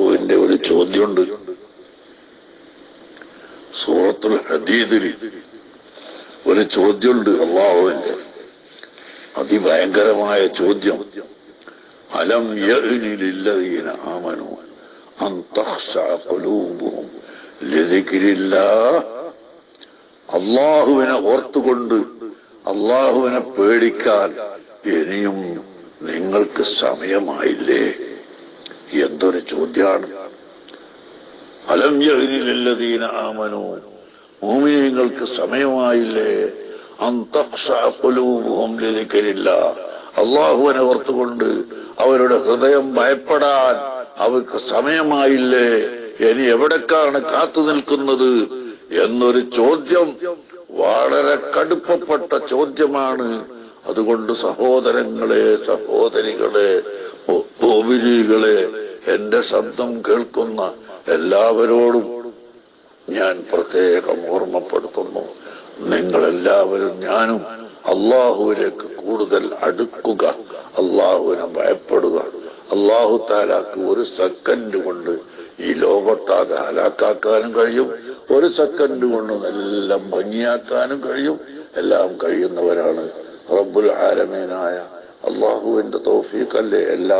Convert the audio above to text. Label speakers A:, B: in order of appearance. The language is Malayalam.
A: അള്ളാഹുവിന്റെ ഒരു ചോദ്യമുണ്ട്. സൂറത്തുൽ ഹദീദിൽ ഒരു ചോദ്യമുണ്ട് അള്ളാഹുവിന്റെ. അതിഭയങ്കരമായ ചോദ്യം. അലം യഅ്നി ലില്ലദീന ആമനു അൻ തഖ്ശഅ ഖുലൂബുഹും ലിദിക്രില്ലാഹ്. അള്ളാഹുവിനെ ഓർത്തുകൊണ്ട് അള്ളാഹുവിനെ പേടിക്കാൻ ഇനിയും നിങ്ങൾക്ക് സമയമായില്ലേ? എന്തൊരു ചോദ്യമാണ്. അലം യഹ്നിലല്ലദീന ആമനു. മോമിനിയങ്ങൾക്ക് സമയമായില്ലേ. അള്ളാഹുവിനെ ഓർത്തുകൊണ്ട് അവരുടെ ഹൃദയം ഭയപ്പെടാൻ അവർക്ക് സമയമായില്ലേ. ഇനി എവിടേക്കാണ് കാത്തു നിൽക്കുന്നത് എന്നൊരു ചോദ്യം വളരെ കടുപ്പപ്പെട്ട ചോദ്യമാണ്. അതുകൊണ്ട് സഹോദരങ്ങളെ സഹോദരികളെ ഓവിലികളെ എന്റെ ശബ്ദം കേൾക്കുന്ന എല്ലാവരോടും ഞാൻ പ്രത്യേകം ഓർമ്മപ്പെടുത്തുന്നു. നിങ്ങൾ എല്ലാവരും ഞാനും അള്ളാഹുവിലേക്ക് കൂടുതൽ അടുക്കുക അള്ളാഹുവിനെ ഭയപ്പെടുക. അള്ളാഹു താലാക്ക് ഒരു സെക്കൻഡ് കൊണ്ട് ഈ ലോകത്താകെ ഹലാക്കാക്കാനും കഴിയും ഒരു സെക്കൻഡ് കൊണ്ട് എല്ലാം ഭംഗിയാക്കാനും കഴിയും. എല്ലാം കഴിയുന്നവരാണ് റബ്ബുൽ ആലമീനായ അള്ളാഹുവിന്റെ തൗഫീഖല്ലേ? എല്ലാം